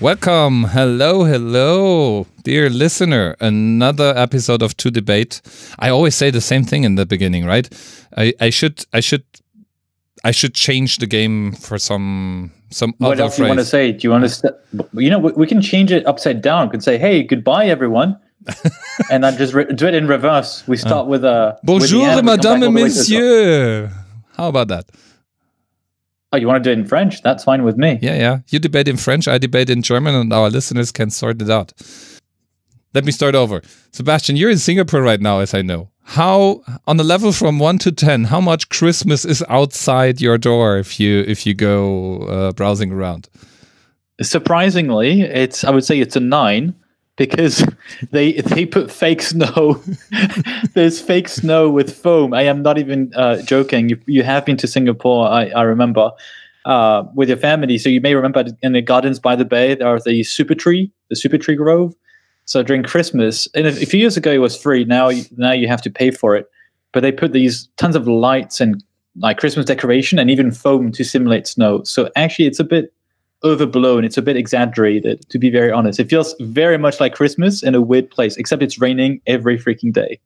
Welcome. Hello, hello, dear listener. Another episode of 2debate. I always say the same thing in the beginning, right? I, I should I should I should change the game for some some what other else phrase. you want to say? Do you want to? St- you know, we, we can change it upside down. We could say, "Hey, goodbye, everyone," and then just re- do it in reverse. We start uh, with a with the Bonjour, end, we come back madame et the way to the top. monsieur. How about that? Oh, you want to do it in French? That's fine with me. Yeah, yeah. You debate in French, I debate in German, and our listeners can sort it out. Let me start over. Sebastian, you're in Singapore right now, as I know. How, on a level from one to ten, how much Christmas is outside your door if you if you go uh, browsing around? Surprisingly, it's I would say it's a nine because they they put fake snow. There's fake snow with foam. I am not even uh, joking. You you have been to Singapore, I I remember, uh, with your family. So you may remember in the gardens by the bay there are the super tree, the super tree grove. So during Christmas, and a a few years ago it was free. Now now you have to pay for it. But they put these tons of lights and like Christmas decoration and even foam to simulate snow. So actually, it's a bit overblown. It's a bit exaggerated, to be very honest. It feels very much like Christmas in a weird place, except it's raining every freaking day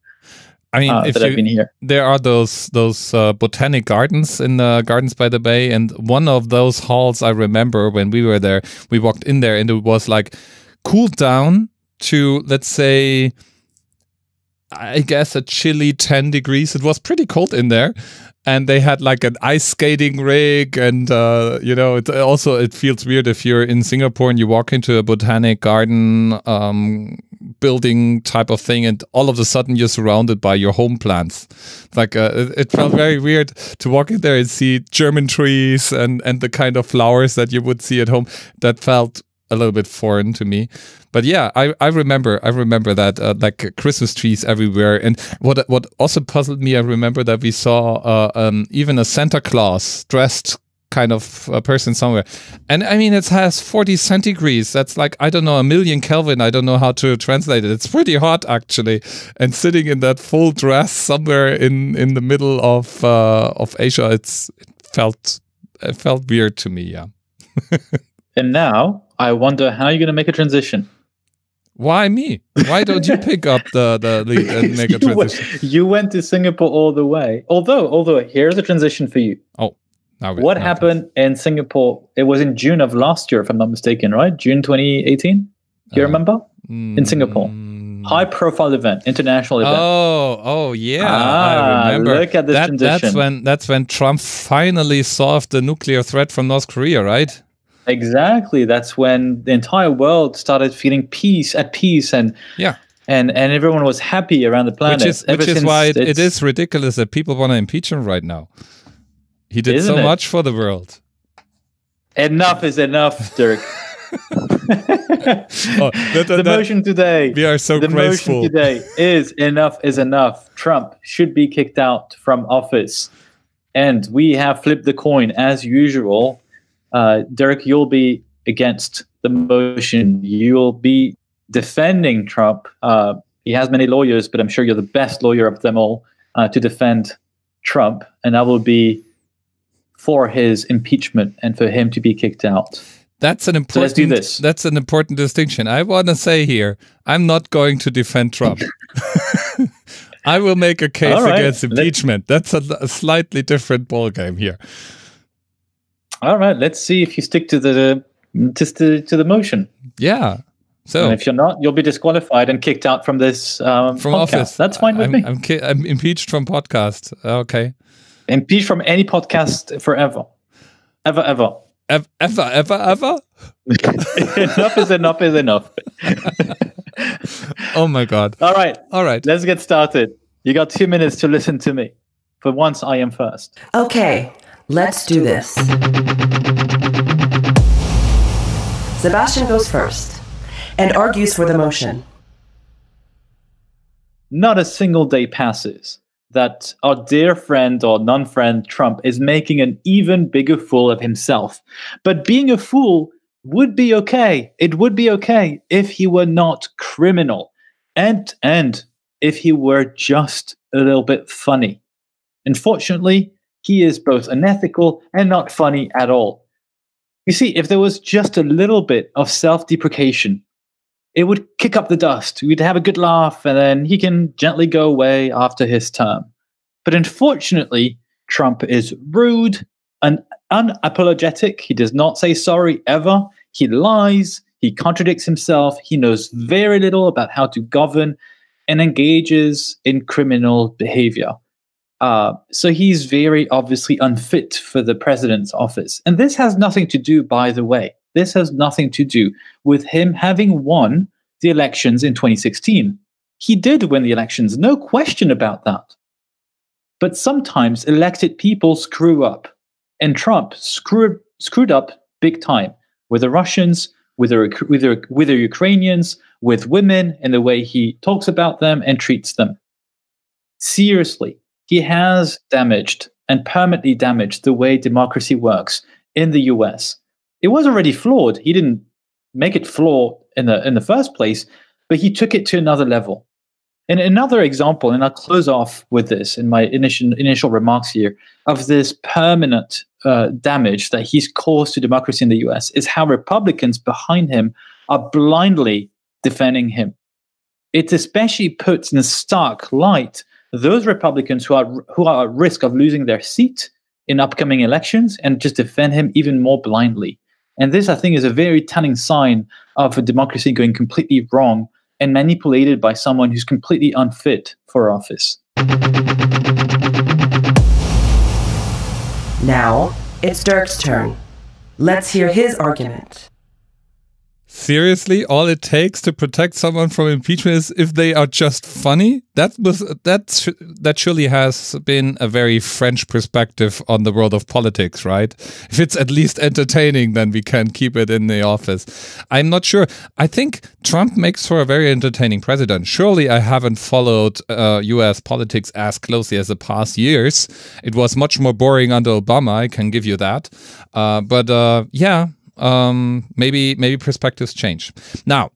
I mean, uh, if that I've been you, here. there are those those uh, botanic gardens in the gardens by the bay, and one of those halls I remember when we were there. We walked in there, and it was like cooled down to let's say I guess a chilly 10 degrees. It was pretty cold in there. And they had like an ice skating rig, and uh, you know, it also it feels weird if you're in Singapore and you walk into a botanic garden um, building type of thing, and all of a sudden you're surrounded by your home plants. Like uh, it, it felt very weird to walk in there and see German trees and and the kind of flowers that you would see at home. That felt a little bit foreign to me. But yeah, I, I remember I remember that uh, like Christmas trees everywhere. And what what also puzzled me, I remember that we saw uh, um, even a Santa Claus dressed kind of a person somewhere. And I mean, it has 40 centigrades. That's like, I don't know, a million Kelvin. I don't know how to translate it. It's pretty hot, actually. And sitting in that full dress somewhere in, in the middle of uh, of Asia, it's it felt it felt weird to me. Yeah. And now I wonder how you're going to make a transition. Why me? Why don't you pick up the the lead and make a you, went, transition? you went to Singapore all the way. Although, although here's a transition for you. Oh, now we- What now happened in Singapore? It was in June of last year, if I'm not mistaken, right? June 2018. Do you Uh, remember? in Singapore. High profile event, international event. Oh, oh yeah, Ah, I remember. look at this that, That's when that's when Trump finally solved the nuclear threat from North Korea, right? Exactly. That's when the entire world started feeling peace at peace and Yeah. and and everyone was happy around the planet. which is which is why it, it it's- ridiculous that people want to impeach him right now. He did Isn't so it? much for the world. enough is enough, Dirk. Oh, that- the that- motion today. we are so the graceful. motion today is enough is enough. Trump should be kicked out from office, and we have flipped the coin as usual. Uh, Derek, you'll be against the motion. You'll be defending Trump. Uh, he has many lawyers, but I'm sure you're the best lawyer of them all uh, to defend Trump, and I will be for his impeachment and for him to be kicked out. That's an So important. let's do this. That's an important distinction. I want to say here, I'm not going to defend Trump. I will make a case right. against impeachment. That's a, a slightly different ballgame here. All right, let's see if you stick to the just to, to the motion. Yeah. So And if you're not, you'll be disqualified and kicked out from this um, from podcast. office, That's fine with I'm, me. I'm, ki- I'm impeached from podcast. Okay. Impeach from any podcast forever, ever, ever. Ev- Ever, ever, ever. enough is enough is enough. Oh my God. All right, All right. let's get started. You got two minutes to listen to me. For once, I am first. Okay, let's do this. Sebastian goes first and argues for the motion. Not a single day passes that our dear friend or non friend Trump is making an even bigger fool of himself. But being a fool would be okay. It would be okay if he were not criminal and and if he were just a little bit funny. Unfortunately, he is both unethical and not funny at all. You see, if there was just a little bit of self deprecation, it would kick up the dust. We'd have a good laugh, and then he can gently go away after his term. But unfortunately, Trump is rude and unapologetic. He does not say sorry ever. He lies. He contradicts himself. He knows very little about how to govern and engages in criminal behavior. Uh, so he's very obviously unfit for the president's office. And this has nothing to do, by the way, this has nothing to do with him having won the elections in 2016. He did win the elections, no question about that. But sometimes elected people screw up. And Trump screwed, screwed up big time with the Russians, with the, with, the, with the Ukrainians, with women, and the way he talks about them and treats them. Seriously, he has damaged and permanently damaged the way democracy works in the US. It was already flawed. He didn't make it flawed in the in the first place, but he took it to another level. And another example, and I'll close off with this in my initial initial remarks here of this permanent uh, damage that he's caused to democracy in the U.S. is how Republicans behind him are blindly defending him. It especially puts in a stark light those Republicans who are who are at risk of losing their seat in upcoming elections and just defend him even more blindly. And this, I think, is a very telling sign of a democracy going completely wrong and manipulated by someone who's completely unfit for office. Now it's Dirk's turn. Let's hear his argument. Seriously, all it takes to protect someone from impeachment is if they are just funny. That was that that surely has been a very French perspective on the world of politics, right? If it's at least entertaining, then we can keep it in the office. I'm not sure. I think Trump makes for a very entertaining president. Surely, I haven't followed uh, U.S. politics as closely as the past years. It was much more boring under Obama. I can give you that. Uh, but uh, yeah um, maybe maybe perspectives change. Now,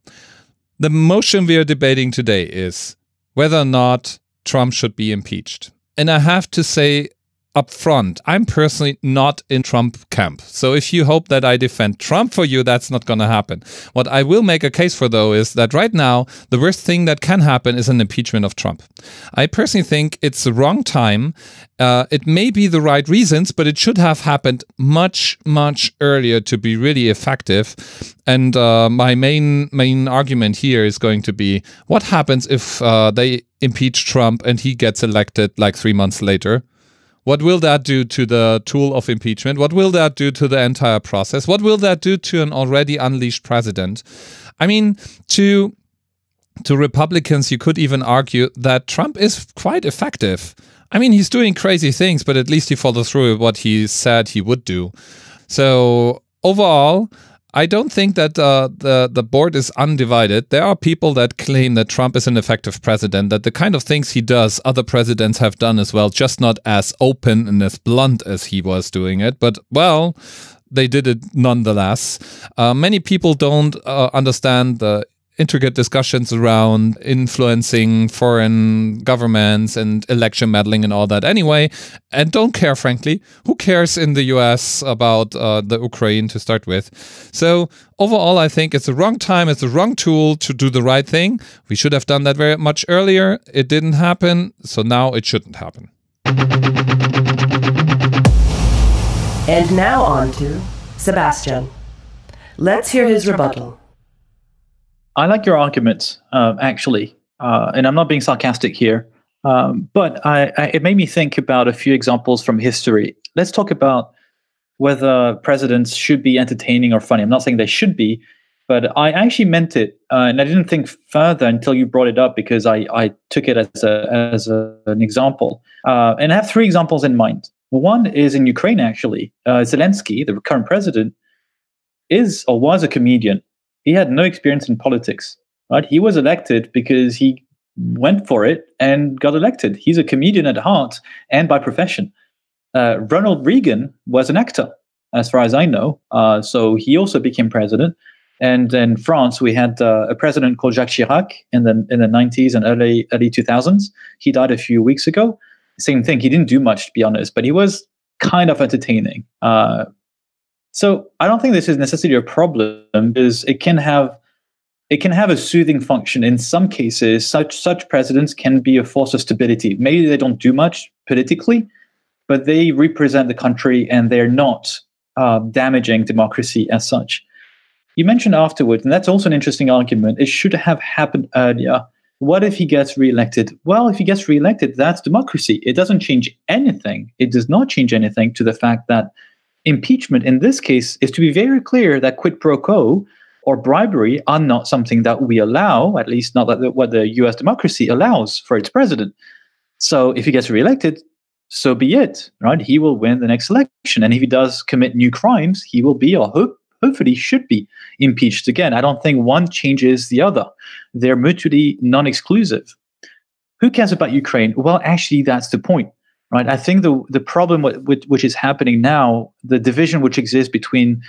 the motion we are debating today is whether or not Trump should be impeached. And I have to say up front, I'm personally not in Trump camp. So if you hope that I defend Trump for you, that's not going to happen. What I will make a case for, though, is that right now, the worst thing that can happen is an impeachment of Trump. I personally think it's the wrong time. Uh, it may be the right reasons, but it should have happened much, much earlier to be really effective. And uh, my main main argument here is going to be what happens if uh, they impeach Trump and he gets elected like three months later? What will that do to the tool of impeachment? What will that do to the entire process? What will that do to an already unleashed president? I mean, to to Republicans, you could even argue that Trump is quite effective. I mean, he's doing crazy things, but at least he follows through with what he said he would do. So overall, I don't think that uh, the the board is undivided. There are people that claim that Trump is an effective president, that the kind of things he does, other presidents have done as well, just not as open and as blunt as he was doing it. But well, they did it nonetheless. Uh, many people don't uh, understand the intricate discussions around influencing foreign governments and election meddling and all that anyway, and don't care, frankly. Who cares in the US about uh, the Ukraine to start with? So, overall, I think it's the wrong time, it's the wrong tool to do the right thing. We should have done that very much earlier. It didn't happen, so now it shouldn't happen. And now on to Sebastian. Let's hear his rebuttal. I like your arguments, uh, actually, uh, and I'm not being sarcastic here. Um, but I, I, it made me think about a few examples from history. Let's talk about whether presidents should be entertaining or funny. I'm not saying they should be, but I actually meant it, uh, and I didn't think further until you brought it up because I, I took it as a, as a, an example. Uh, and I have three examples in mind. One is in Ukraine, actually. Uh, Zelensky, the current president, is or was a comedian he had no experience in politics. Right? He was elected because he went for it and got elected. He's a comedian at heart and by profession. Uh, Ronald Reagan was an actor, as far as I know. Uh, so he also became president. And in France, we had uh, a president called Jacques Chirac in the in the 90s and early early 2000s. He died a few weeks ago. Same thing. He didn't do much, to be honest, but he was kind of entertaining. Uh, So I don't think this is necessarily a problem because it can have it can have a soothing function in some cases. Such such presidents can be a force of stability. Maybe they don't do much politically, but they represent the country and they're not uh, damaging democracy as such. You mentioned afterwards, and that's also an interesting argument. It should have happened earlier. What if he gets reelected? Well, if he gets reelected, that's democracy. It doesn't change anything. It does not change anything to the fact that impeachment in this case is to be very clear that quid pro quo or bribery are not something that we allow, at least not that what the US democracy allows for its president. So if he gets reelected, so be it, right? He will win the next election. And if he does commit new crimes, he will be, or hope, hopefully should be, impeached again. I don't think one changes the other. They're mutually non exclusive. Who cares about Ukraine? Well, actually, that's the point, right? I think the, the problem with, which is happening now, the division which exists between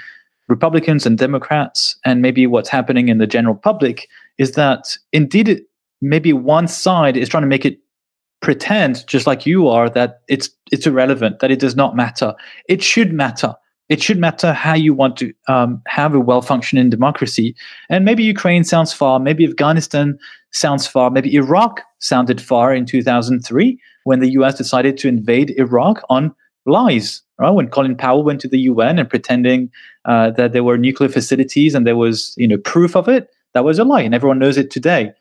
Republicans and Democrats, and maybe what's happening in the general public is that indeed, maybe one side is trying to make it pretend, just like you are, that it's it's irrelevant, that it does not matter. It should matter. It should matter how you want to um, have a well functioning democracy. And maybe Ukraine sounds far, maybe Afghanistan sounds far, maybe Iraq sounded far in 2003 when the US decided to invade Iraq on lies. Right? When Colin Powell went to the UN and pretending uh, that there were nuclear facilities and there was you know proof of it, that was a lie, and everyone knows it today.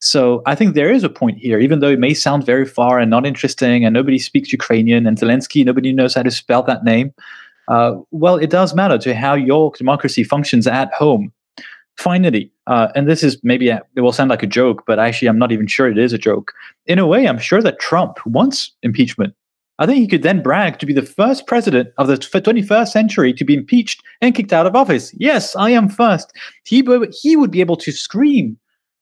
So I think there is a point here, even though it may sound very far and not interesting, and nobody speaks Ukrainian, and Zelensky, nobody knows how to spell that name. Uh, well, it does matter to how your democracy functions at home. Finally, uh, and this is maybe it will sound like a joke, but actually, I'm not even sure it is a joke. In a way, I'm sure that Trump wants impeachment. I think he could then brag to be the first president of the 21st century to be impeached and kicked out of office. Yes, I am first. He, he would be able to scream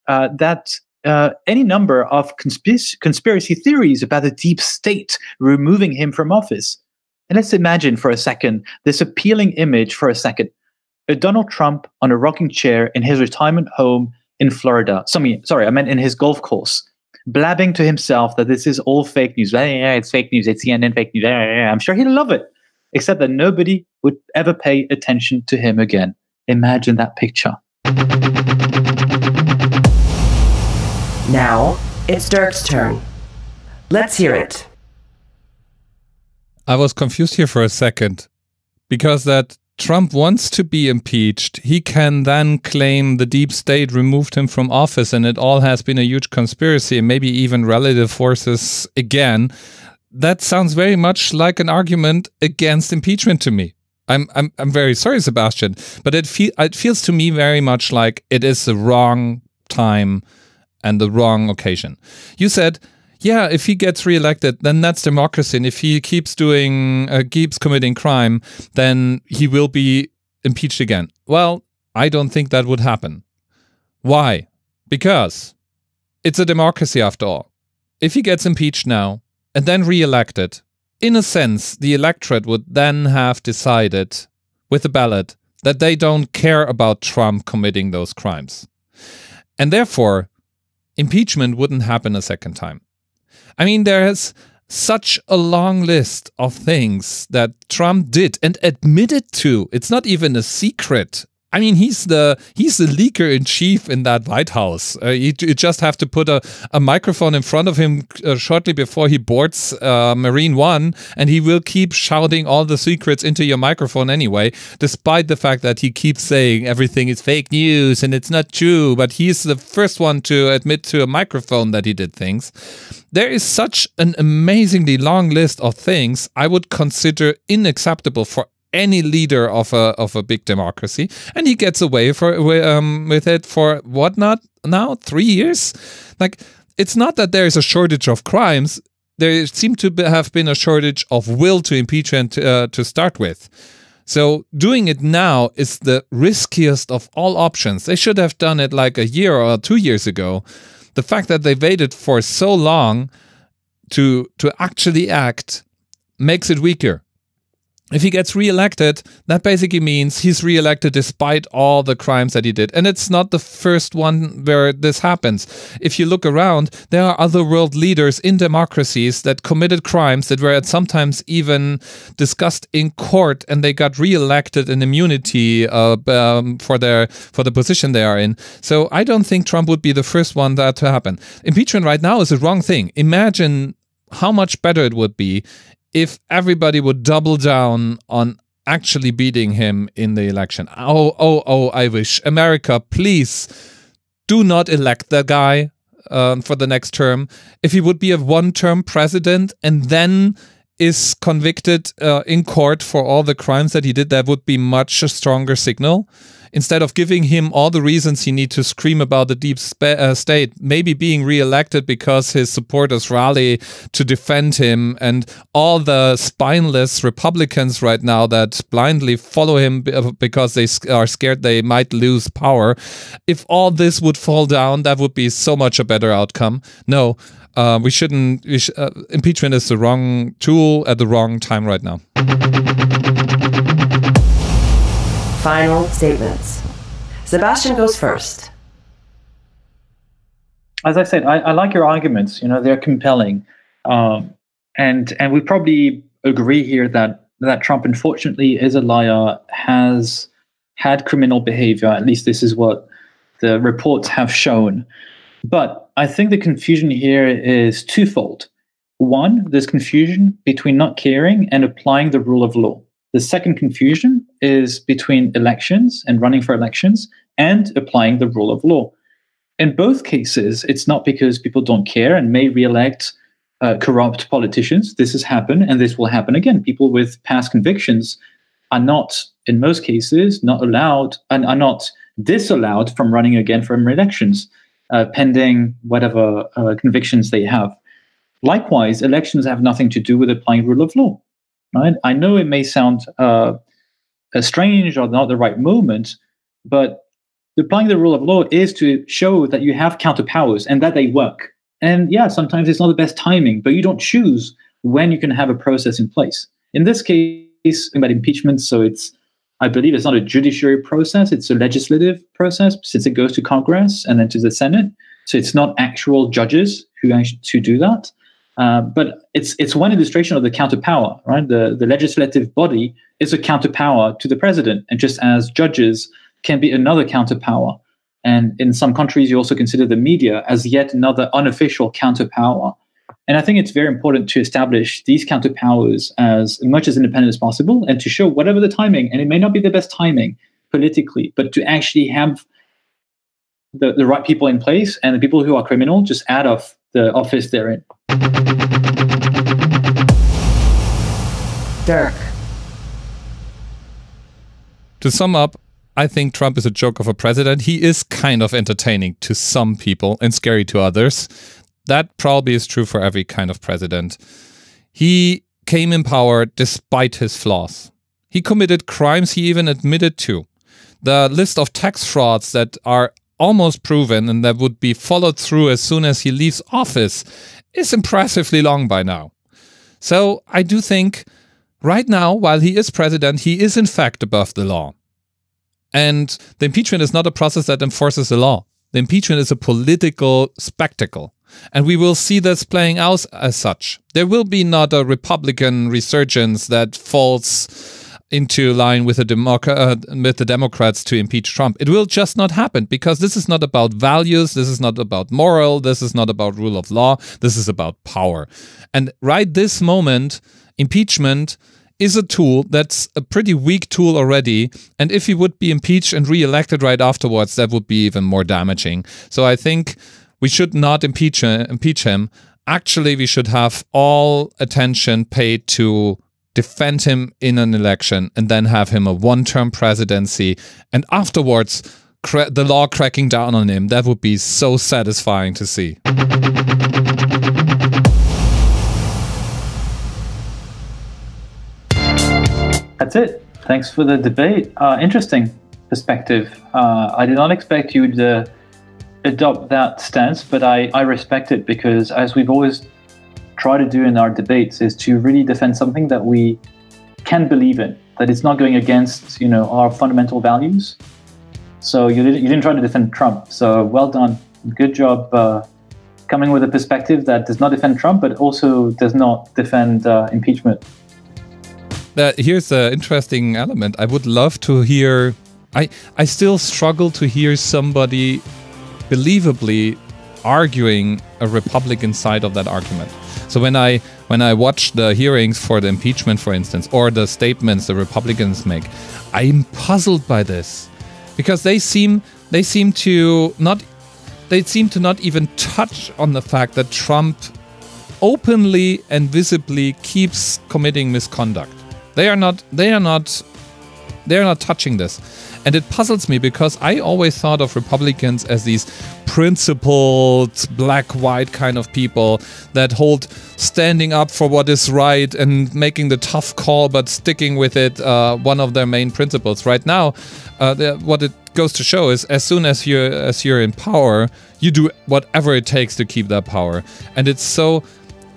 uh, that uh, any number of conspiracy, conspiracy theories about the deep state removing him from office. And let's imagine for a second this appealing image for a second. A Donald Trump on a rocking chair in his retirement home in Florida. Sorry, sorry, I meant in his golf course blabbing to himself that this is all fake news. Yeah, it's fake news. It's CNN fake news. I'm sure he'd love it, except that nobody would ever pay attention to him again. Imagine that picture. Now it's Dirk's turn. Let's hear it. I was confused here for a second because that Trump wants to be impeached, he can then claim the deep state removed him from office and it all has been a huge conspiracy and maybe even relative forces again. That sounds very much like an argument against impeachment to me. I'm I'm I'm very sorry, Sebastian, but it it feels to me very much like it is the wrong time and the wrong occasion. You said yeah, if he gets reelected, then that's democracy. And if he keeps doing, uh, keeps committing crime, then he will be impeached again. Well, I don't think that would happen. Why? Because it's a democracy after all. If he gets impeached now and then reelected, in a sense, the electorate would then have decided with a ballot that they don't care about Trump committing those crimes. And therefore, impeachment wouldn't happen a second time. I mean, there's such a long list of things that Trump did and admitted to. It's not even a secret. I mean, he's the he's the leaker in chief in that White House. Uh, you, you, just have to put a, a microphone in front of him uh, shortly before he boards uh, Marine One, and he will keep shouting all the secrets into your microphone anyway, despite the fact that he keeps saying everything is fake news and it's not true. But he's the first one to admit to a microphone that he did things. There is such an amazingly long list of things I would consider unacceptable for any leader of a of a big democracy, and he gets away for um, with it for what not now three years. Like it's not that there is a shortage of crimes. There seemed to have been a shortage of will to impeach and uh, to start with. So doing it now is the riskiest of all options. They should have done it like a year or two years ago. The fact that they waited for so long to to actually act makes it weaker if he gets reelected, that basically means he's reelected despite all the crimes that he did. And it's not the first one where this happens. If you look around, there are other world leaders in democracies that committed crimes that were at sometimes even discussed in court and they got reelected in immunity uh, um, for their for the position they are in. So I don't think Trump would be the first one that to happen. Impeachment right now is the wrong thing. Imagine how much better it would be if everybody would double down on actually beating him in the election. Oh, oh, oh, I wish. America, please do not elect the guy um, for the next term. If he would be a one term president and then is convicted uh, in court for all the crimes that he did, that would be much a stronger signal instead of giving him all the reasons he needs to scream about the deep uh, state, maybe being reelected because his supporters rally to defend him, and all the spineless Republicans right now that blindly follow him uh, because they are scared they might lose power. If all this would fall down, that would be so much a better outcome. No. Uh, we shouldn't. We sh- uh, impeachment is the wrong tool at the wrong time right now final statements. Sebastian goes first. As I said, I, I like your arguments. You know, they're compelling, um, and and we probably agree here that that Trump, unfortunately, is a liar, has had criminal behavior. At least this is what the reports have shown. But I think the confusion here is twofold. One, there's confusion between not caring and applying the rule of law. The second confusion is between elections and running for elections and applying the rule of law. In both cases, it's not because people don't care and may re-elect uh, corrupt politicians. This has happened and this will happen again. People with past convictions are not, in most cases, not allowed and are not disallowed from running again for elections, uh, pending whatever uh, convictions they have. Likewise, elections have nothing to do with applying rule of law. Right? I know it may sound uh, strange or not the right moment, but applying the rule of law is to show that you have counterpowers and that they work. And yeah, sometimes it's not the best timing, but you don't choose when you can have a process in place. In this case, about impeachment, so it's I believe it's not a judiciary process; it's a legislative process since it goes to Congress and then to the Senate. So it's not actual judges who actually to do that. Uh, but it's it's one illustration of the counterpower, right? The the legislative body is a counterpower to the president, and just as judges can be another counterpower, and in some countries you also consider the media as yet another unofficial counterpower. And I think it's very important to establish these counterpowers as much as independent as possible, and to show whatever the timing, and it may not be the best timing politically, but to actually have the, the right people in place and the people who are criminal just out of the office they're in. Dirk. To sum up, I think Trump is a joke of a president. He is kind of entertaining to some people and scary to others. That probably is true for every kind of president. He came in power despite his flaws. He committed crimes he even admitted to. The list of tax frauds that are almost proven and that would be followed through as soon as he leaves office is impressively long by now. So I do think right now, while he is president, he is in fact above the law. And the impeachment is not a process that enforces the law. The impeachment is a political spectacle. And we will see this playing out as such. There will be not a Republican resurgence that falls into line with the, uh, with the Democrats to impeach Trump. It will just not happen because this is not about values. This is not about moral. This is not about rule of law. This is about power. And right this moment, impeachment is a tool that's a pretty weak tool already. And if he would be impeached and re-elected right afterwards, that would be even more damaging. So I think we should not impeach, uh, impeach him. Actually, we should have all attention paid to defend him in an election, and then have him a one term presidency. And afterwards, cra- the law cracking down on him. That would be so satisfying to see. That's it. Thanks for the debate. Uh, interesting perspective. Uh, I did not expect you to adopt that stance, but I, I respect it because, as we've always try to do in our debates is to really defend something that we can believe in, that it's not going against you know our fundamental values. So you didn't you didn't try to defend Trump. So well done, good job. Uh, coming with a perspective that does not defend Trump, but also does not defend uh, impeachment. Uh, here's an interesting element. I would love to hear. I I still struggle to hear somebody believably arguing a Republican side of that argument. So when I when I watch the hearings for the impeachment, for instance, or the statements the Republicans make, I'm puzzled by this because they seem they seem to not they seem to not even touch on the fact that Trump openly and visibly keeps committing misconduct. They are not they are not they are not touching this. And it puzzles me because I always thought of Republicans as these principled, black white kind of people that hold standing up for what is right and making the tough call but sticking with it uh, one of their main principles. Right now, uh, what it goes to show is as soon as you're as you're in power, you do whatever it takes to keep that power, and it's so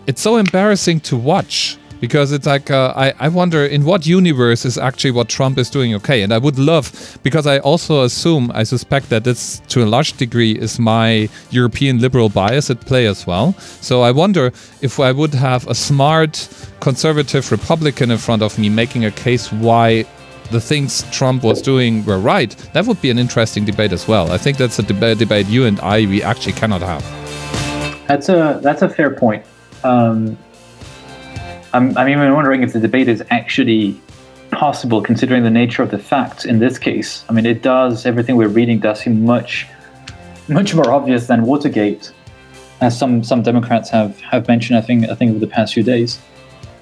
it's so embarrassing to watch because it's like uh, I, I wonder in what universe is actually what Trump is doing okay and I would love because I also assume I suspect that this to a large degree is my European liberal bias at play as well so I wonder if I would have a smart conservative Republican in front of me making a case why the things Trump was doing were right, that would be an interesting debate as well. I think that's a deba- debate you and I we actually cannot have. That's a that's a fair point. Um, I'm, I'm even wondering if the debate is actually possible, considering the nature of the facts in this case. I mean, it does everything we're reading does seem much much more obvious than Watergate, as some some Democrats have have mentioned. I think I think over the past few days.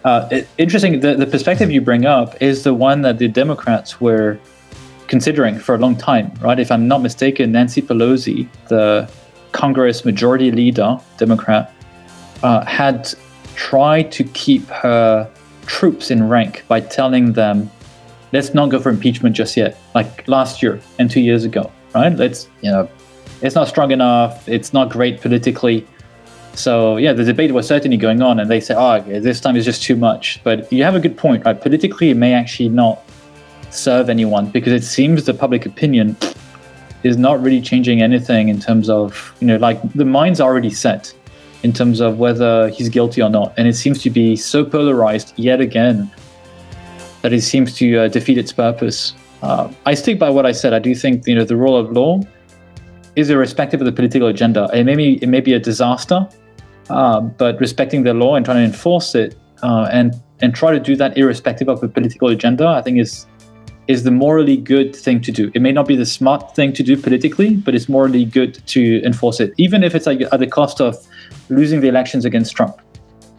Uh, it, interesting. The, the perspective you bring up is the one that the Democrats were considering for a long time, right? If I'm not mistaken, Nancy Pelosi, the Congress Majority Leader, Democrat, uh, had tried to keep her troops in rank by telling them, let's not go for impeachment just yet, like last year and two years ago, right? Let's, you know, it's not strong enough, it's not great politically. So yeah, the debate was certainly going on, and they say, ah, "Oh, this time is just too much." But you have a good point, right? Politically, it may actually not serve anyone because it seems the public opinion is not really changing anything in terms of you know, like the mind's already set in terms of whether he's guilty or not, and it seems to be so polarized yet again that it seems to uh, defeat its purpose. Uh, I stick by what I said. I do think you know the rule of law is irrespective of the political agenda. It may be it may be a disaster uh, but respecting the law and trying to enforce it uh, and and try to do that irrespective of a political agenda, I think is is the morally good thing to do. It may not be the smart thing to do politically, but it's morally good to enforce it, even if it's like at the cost of losing the elections against Trump.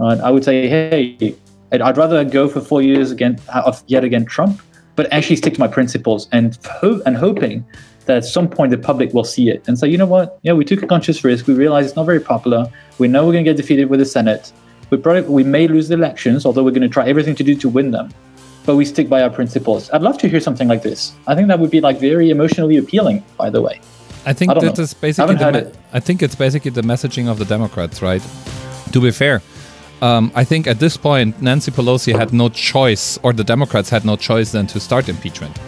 Uh, I would say, hey, I'd rather go for four years again of yet again Trump, but actually stick to my principles and ho- and hoping that at some point the public will see it and say, you know what, yeah, we took a conscious risk. We realize it's not very popular. We know we're going to get defeated with the Senate. We probably we may lose the elections, although we're going to try everything to do to win them. But we stick by our principles. I'd love to hear something like this. I think that would be like very emotionally appealing. By the way, I think I that is basically. I, the I think it's basically the messaging of the Democrats, right? To be fair, um, I think at this point Nancy Pelosi had no choice, or the Democrats had no choice than to start impeachment.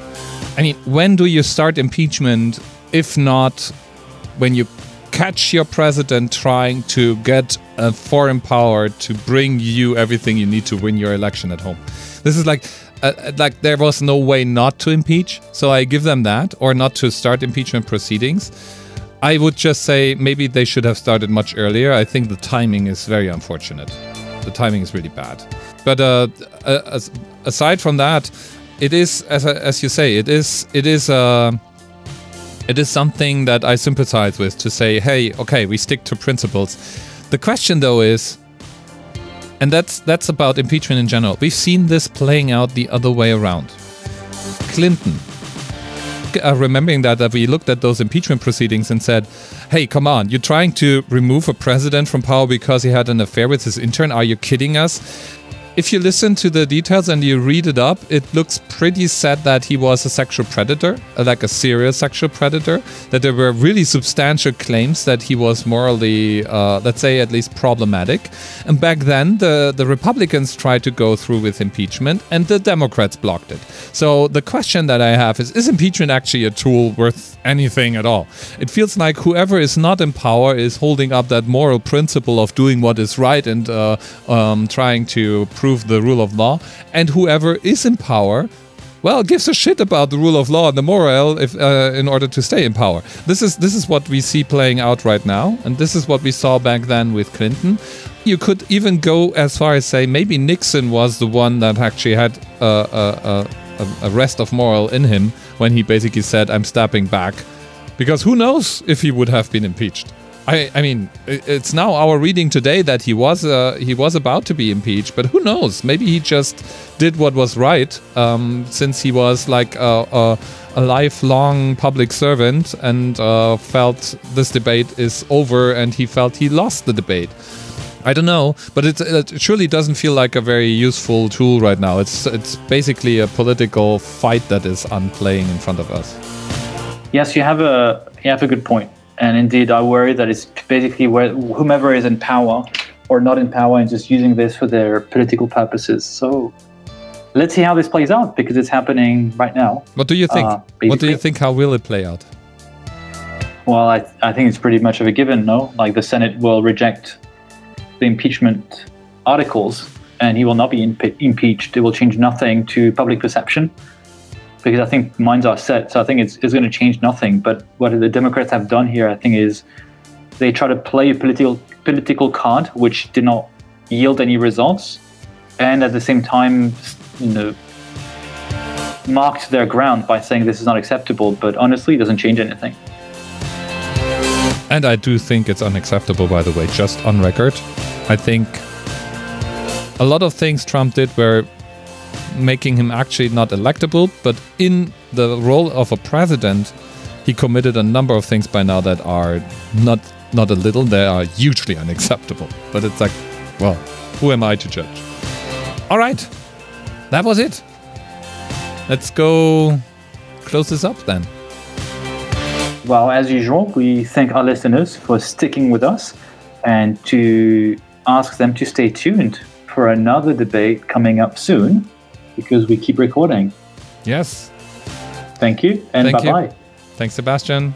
I mean, when do you start impeachment if not when you catch your president trying to get a foreign power to bring you everything you need to win your election at home? This is like uh, like there was no way not to impeach, so I give them that or not to start impeachment proceedings. I would just say maybe they should have started much earlier. I think the timing is very unfortunate. The timing is really bad. But uh, uh aside from that, it is as as you say, it is it is uh, it is something that I sympathize with to say, hey, okay, we stick to principles. The question though is, and that's that's about impeachment in general. We've seen this playing out the other way around. Clinton, uh, remembering that, that we looked at those impeachment proceedings and said, "Hey, come on! You're trying to remove a president from power because he had an affair with his intern? Are you kidding us?" If you listen to the details and you read it up, it looks pretty sad that he was a sexual predator, uh, like a serious sexual predator. That there were really substantial claims that he was morally, uh, let's say, at least problematic. And back then, the, the Republicans tried to go through with impeachment, and the Democrats blocked it. So the question that I have is: Is impeachment actually a tool worth anything at all? It feels like whoever is not in power is holding up that moral principle of doing what is right and uh, um, trying to prove the rule of law. And whoever is in power, well, gives a shit about the rule of law and the moral if uh, in order to stay in power. This is this is what we see playing out right now, and this is what we saw back then with Clinton. You could even go as far as say maybe Nixon was the one that actually had a, a, a, a rest of moral in him when he basically said, "I'm stepping back," because who knows if he would have been impeached. I, I mean, it's now our reading today that he was uh, he was about to be impeached, but who knows? Maybe he just did what was right, um, since he was like a, a, a lifelong public servant and uh, felt this debate is over, and he felt he lost the debate. I don't know, but it, it surely doesn't feel like a very useful tool right now. It's it's basically a political fight that is unplaying in front of us. Yes, you have a you have a good point. And indeed, I worry that it's basically where whomever is in power or not in power and just using this for their political purposes. So let's see how this plays out because it's happening right now. What do you think? Uh, what do you think? How will it play out? Well, I, I think it's pretty much of a given, no? Like the Senate will reject the impeachment articles and he will not be impe- impeached. It will change nothing to public perception because I think minds are set. So I think it's, it's going to change nothing. But what the Democrats have done here, I think, is they try to play a political political card which did not yield any results, and at the same time, you know, marked their ground by saying this is not acceptable. But honestly, it doesn't change anything. And I do think it's unacceptable, by the way, just on record. I think a lot of things Trump did were making him actually not electable, but in the role of a president, he committed a number of things by now that are not not a little, they are hugely unacceptable. But it's like, well, who am I to judge? All right, that was it. Let's go close this up then. Well, as usual, we thank our listeners for sticking with us and to ask them to stay tuned for another debate coming up soon because we keep recording. Yes. Thank you and bye bye. Thanks, Sebastian.